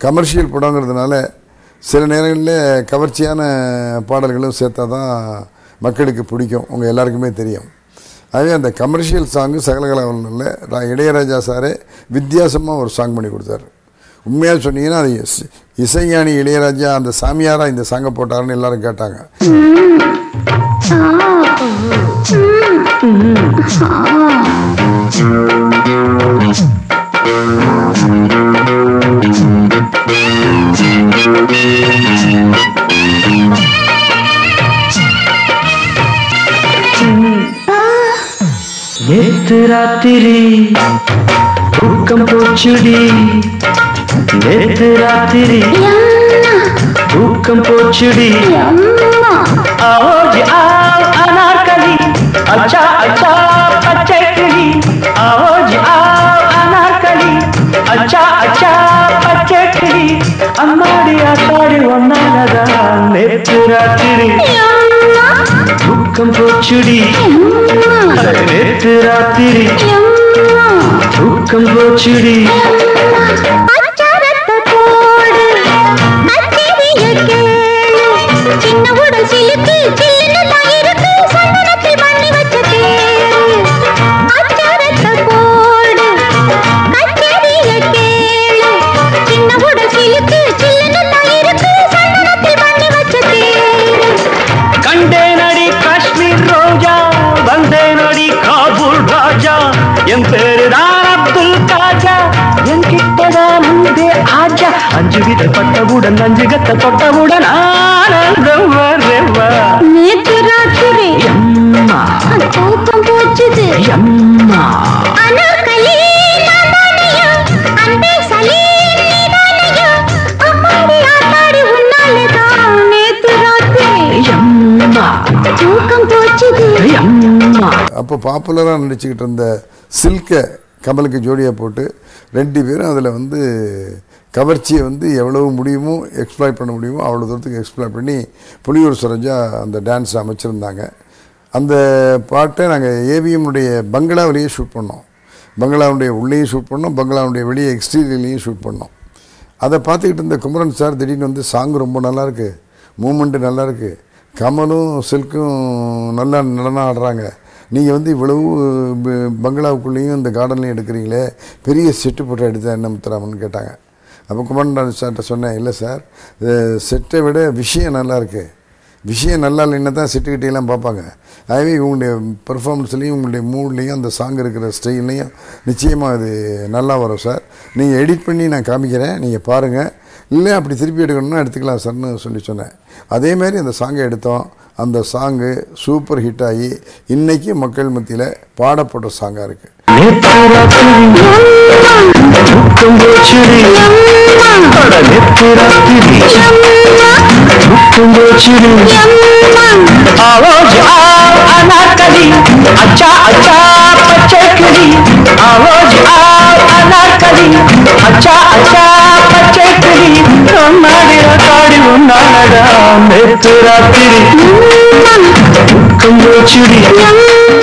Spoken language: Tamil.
கமர்ஷியல் படங்கிறதுனால சில நேரங்களில் கவர்ச்சியான பாடல்களும் சேர்த்தா தான் மக்களுக்கு பிடிக்கும். உங்கள் எல்லாருக்குமே தெரியும். அதே அந்த கமர்ஷியல் சாங்கு சகலகலாவில் இளையராஜா சாரே வித்தியாசமாக ஒரு சாங் பண்ணி கொடுத்தாரு. உண்மையாக சொன்னீங்கன்னா அது இஸ்- இசைஞானி இளையராஜா அந்த சாமியாரா இந்த சாங்கை போட்டாருன்னு எல்லாரும் கேட்டாங்க. நேத்து ராத்திரி தூக்கம் போச்சுடி. நேத்து ராத்திரி தூக்கம் போச்சுடி. ஆவோஜி ஆவ் அனார்கலி. அச்சா அச்சா பச்சை கிளி ஆவோஜி ஆவ் அனார்கலி. அச்சா அச்சா பச்சை கிளி அம்மாடி அத்தாடி ஒன்னாலதான் நேத்து ராத்திரி. தூக்கம் போச்சுடி. நேற்று ராத்திரி தூக்கம் போச்சுடி. போடு. சின்ன உடல் என் பேரு தான் அப்துல் காஜா. என் கிட்டதான் முந்தே ஆஜா. அஞ்சு வித பட்டவுடன் அஞ்சு கத்த தொட்டவுடன் ஆனந்தம் வரவா. நேத்து ராத்திரி எம்மா. தூக்கம் போச்சுது. எம்மா. அனார்கலி அப்போ பாப்புலராக நடிச்சுக்கிட்டு இருந்த சில்கை கமலுக்கு ஜோடியாக போட்டு ரெண்டு பேரும் அதில் வந்து கவர்ச்சியை வந்து எவ்வளவு முடியுமோ எக்ஸ்ப்ளாய் பண்ண முடியுமோ அவ்வளோ தூரத்துக்கு எக்ஸ்ப்ளாய் பண்ணி புலியூர் சுரஞ்சா அந்த டான்ஸ் அமைச்சிருந்தாங்க. அந்த பாட்டை நாங்கள் ஏவிஎம்னுடைய பங்களாவிலேயே ஷூட் பண்ணோம். பங்களாவுடைய உள்ளேயும் ஷூட் பண்ணோம். பங்களாவுடைய வெளியே எக்ஸ்டீரியர்லேயும் ஷூட் பண்ணோம். அதை பார்த்துக்கிட்டு இருந்த குமரன் சார் திடீர்னு வந்து சாங் ரொம்ப நல்லாயிருக்கு மூமெண்ட்டு நல்லாயிருக்கு கமலும் சில்க்கும் நல்லா நடனம் ஆடுறாங்க. நீங்கள் வந்து இவ்வளவு ப- பங்களாவுக்குள்ளேயும் இந்த கார்டன்லையும் எடுக்கிறீங்களே பெரிய செட்டு போட்டு எடுத்தா என்ன முத்துராமன் கேட்டாங்க. அப்போ குமரன் சார்கிட்ட சொன்னேன் இல்லை சார் செட்டை விட விஷயம் நல்லாயிருக்கு விஷயம் நல்லா இல்லைன்னா தான் செட்டுக்கிட்டேலாம் பார்ப்பாங்க. ஆகவே இவங்களுடைய பெர்ஃபார்மன்ஸ்லேயும் உங்களுடைய மூட்லேயும் அந்த சாங் இருக்கிற ஸ்டைல்லையும் நிச்சயமாக அது நல்லா வரும் சார். நீங்கள் எடிட் பண்ணி நான் காமிக்கிறேன். நீங்கள் பாருங்கள் இல்லை அப்படி திருப்பி எடுக்கணும்னா எடுத்துக்கலாம் சார்னு சொல்லி சொன்னேன். அதே மாதிரி அந்த சாங்கை எடுத்தோம். அந்த சாங்கு சூப்பர் ஹிட் ஆகி இன்னைக்கு மக்கள் மத்தியில் பாடப்பட்ட சாங்காக இருக்குது நேத்து ராத்திரி தூக்கம் போச்சுடி அட நேத்து ராத்திரி தூக்கம் போச்சுடி ஆவோஜ் ஆவ் அனார்கலி அச்சா அச்சா பச்சை கிளி ஆவோஜ் ஆவ் அனார்கலி அச்சா அச்சா பச்சை கிளி ஒன்னாடிர